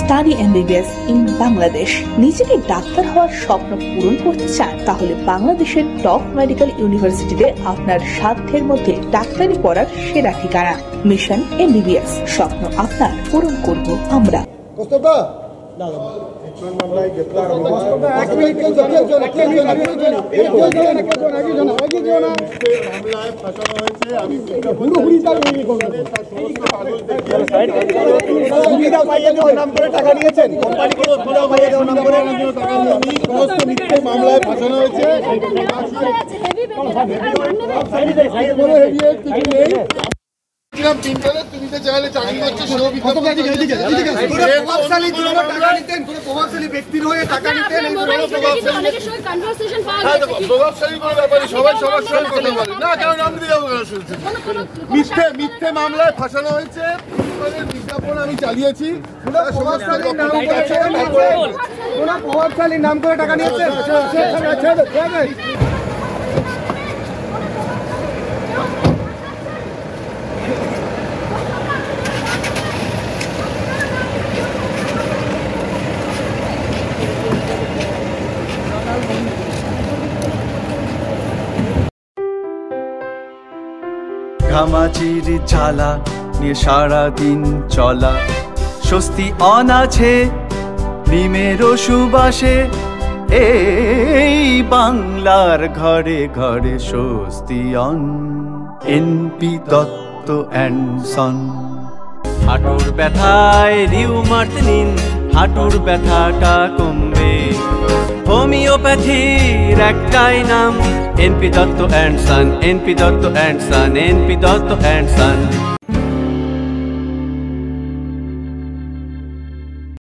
Study MBBS in Bangladesh. নিজেকে doctor হওয়ার স্বপ্ন পূরণ করতে চান, তাহলে বাংলাদেশের টপ মেডিকেল ইউনিভার্সিটিতে আপনার সাধ্যের মধ্যে ডাক্তারি পড়ার সেরা ঠিকানা। মিশন এমবিবিএস, স্বপ্ন আপনার পূরণ করব আমরা। টাকা নিয়েছেন মামলায় ফাঁসানো হয়েছে তুমি তো চাইলে চাকরি করছ সেও এদিকে এদিকে। কোনো প্রভাবশালী টাকা নিতেন কোনো প্রভাবশালী ব্যক্তির হয়ে টাকা নিতেন হ্যাঁ, প্রভাবশালী কোনো ব্যাপারই সবাই সবার সঙ্গে কথা বলে। না নাম দিয়ে যাব শুনছি মিথ্যে মিথ্যে মামলায় ফাঁসানো হয়েছে। বিজ্ঞাপন আমি চালিয়েছি। প্রভাবশালীর নাম করে টাকা তারপরে- নিয়েছেন কোনো প্রভাবশালীর নাম করে টাকা নিয়েছেন ছেড়ে ছেড়ে ছেড়ে ঘামাচির জ্বালা, নিয়ে সারাদিন চলা। স্বস্তি অনাছে নিমের সুবাসে এই বাংলার ঘরে ঘরে স্বস্তি on. NP Dutta and son. হাঁটুর ব্যথায় রিউমার্ট নিন, হাঁটুর ব্যথাটা কমবে। হোমিওপ্যাথির একটাই নাম NP Dotto and son, NP Dotto and son, NP Dotto and son.